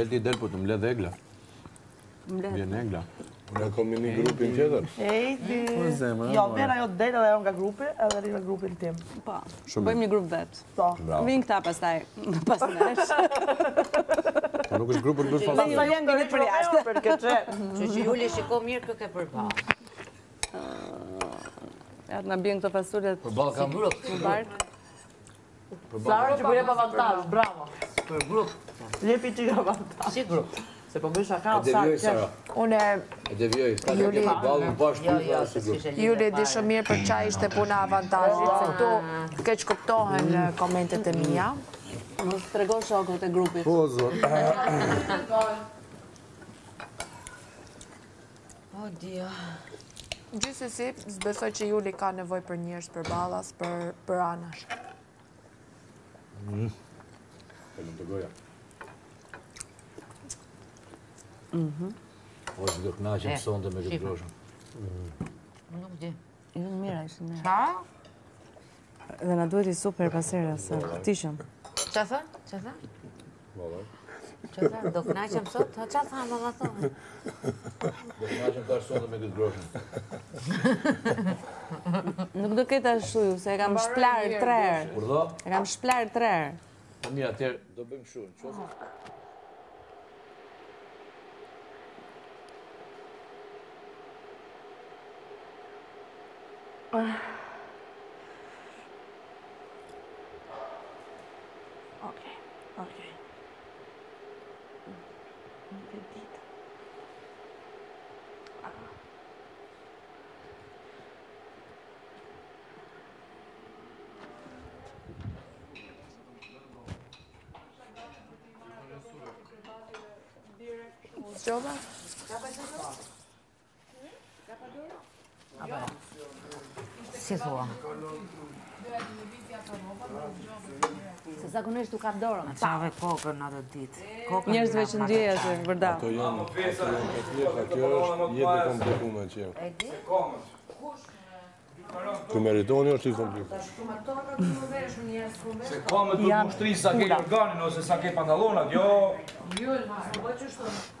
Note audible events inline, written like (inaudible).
Delti del, po të mle dhe egla. Mle dhe egla. Në kom një një grupin tjetër? Ej, po, Jo, po. vera jo të dejtë edhe jo nga grupi, edhe rri në grupin tim. Pa, po, bëjmë një grup vetë. Po. Vin këta pastaj, taj, (laughs) pas nesh. nuk është grupër në nesh. Pa nuk jam grupër për jashtë. Pa nuk në Që që Juli shiko mirë, kë ke përba. Ja të në bjën këto pasurët. Përba, kam bërë. Përba, kam bërë. Përba, kam bërë. Përba, kam bërë. Përba, kam bërë. Përba, Për grup. Lepi ti ka jo, vanta. Si grup. Se po bësh aka sa kë. Unë e devijoj. Ka jo, jo, një ballë bashkë me atë. Ju le di shumë mirë për çaj ishte puna avantazhit, se këtu keq kuptohen mm. eh, komentet e mia. Mos tregon shokët e grupit. Po zot. Oh (clears throat) dia. Gjithsesi, besoj që Juli ka nevojë për njerëz për ballas, për për anash. Mm. Këllëm të goja. Mhm. O, që do kënaqëm eh, sonde me këtë groshën. Nuk di. Ju në mira ishë në. Qa? Dhe në duhet i super pasera, së këtishëm. Qa thë? Qa thë? Bola. Do kënaqëm sot? Qa thë në Do kënaqëm të sonde me këtë groshën. Nuk do këtë ashtu ju, se e kam shplarë të rërë. Kur E kam shplarë të rërë. Në po mirë atërë Do bëjmë shumë në qofë Okej, okej Në të qoba? Si thua? Se zakonisht u kap dorën. Në qave kokën në atë ditë. Njërzve që ndjeja që është bërda. Ato janë, ato janë të tjetë, ato është jetë në komplikume që jemë. E di? Kë meritoni është i komplikume. Se komët të mushtri sa ke organin ose sa ke pantalonat, jo... Jo, e lëmarë. që